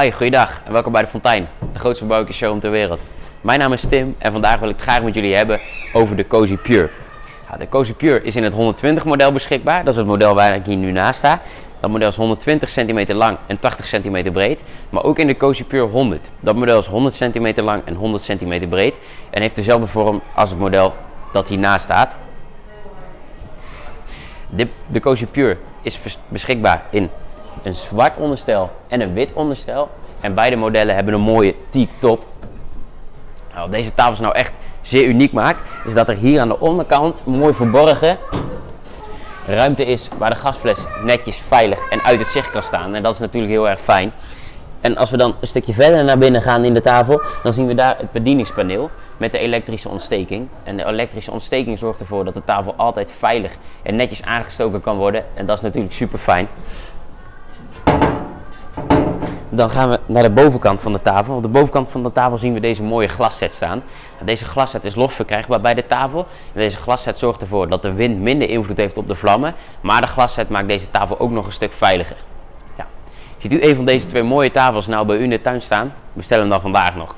Hi, goeiedag en welkom bij de Fontein, de grootste barbecue ter wereld. Mijn naam is Tim en vandaag wil ik het graag met jullie hebben over de Cozy Pure. Ja, de Cozy Pure is in het 120 model beschikbaar, dat is het model waar ik hier nu naast sta. Dat model is 120 cm lang en 80 cm breed, maar ook in de Cozy Pure 100. Dat model is 100 cm lang en 100 cm breed en heeft dezelfde vorm als het model dat hiernaast staat. De, de Cozy Pure is beschikbaar in een zwart onderstel en een wit onderstel. En beide modellen hebben een mooie teak top. Nou, wat deze tafels nou echt zeer uniek maakt, is dat er hier aan de onderkant mooi verborgen ruimte is waar de gasfles netjes veilig en uit het zicht kan staan. En dat is natuurlijk heel erg fijn. En als we dan een stukje verder naar binnen gaan in de tafel, dan zien we daar het bedieningspaneel met de elektrische ontsteking. En de elektrische ontsteking zorgt ervoor dat de tafel altijd veilig en netjes aangestoken kan worden. En dat is natuurlijk super fijn. Dan gaan we naar de bovenkant van de tafel. Op de bovenkant van de tafel zien we deze mooie glasset staan. Deze glasset is los verkrijgbaar bij de tafel. Deze glasset zorgt ervoor dat de wind minder invloed heeft op de vlammen. Maar de glasset maakt deze tafel ook nog een stuk veiliger. Ja. Ziet u een van deze twee mooie tafels nou bij u in de tuin staan? Bestel hem dan vandaag nog.